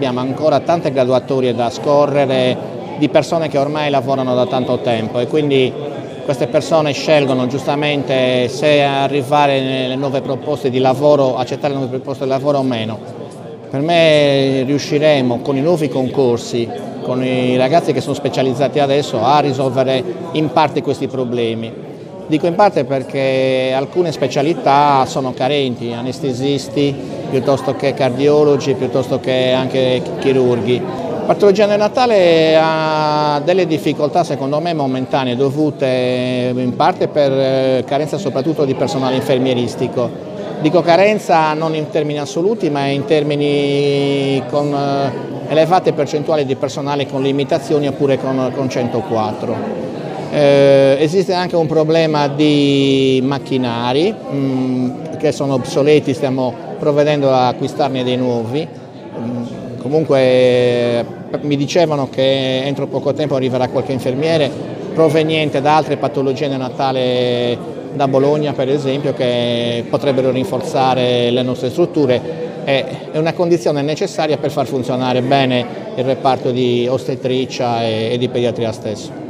Abbiamo ancora tante graduatorie da scorrere di persone che ormai lavorano da tanto tempo e quindi queste persone scelgono giustamente se arrivare nelle nuove proposte di lavoro, accettare le nuove proposte di lavoro o meno. Per me riusciremo con i nuovi concorsi, con i ragazzi che sono specializzati adesso a risolvere in parte questi problemi. Dico in parte perché alcune specialità sono carenti, anestesisti piuttosto che cardiologi, piuttosto che anche chirurghi. La patologia neonatale ha delle difficoltà secondo me momentanee dovute in parte per eh, carenza soprattutto di personale infermieristico. Dico carenza non in termini assoluti ma in termini con eh, elevate percentuali di personale con limitazioni oppure con, con 104. Eh, esiste anche un problema di macchinari mh, mm, che sono obsoleti, stiamo provvedendo a acquistarne dei nuovi. Mm, comunque eh, mi dicevano che entro poco tempo arriverà qualche infermiere proveniente da altre patologie neonatale da Bologna per esempio che potrebbero rinforzare le nostre strutture è una condizione necessaria per far funzionare bene il reparto di ostetricia e di pediatria stesso.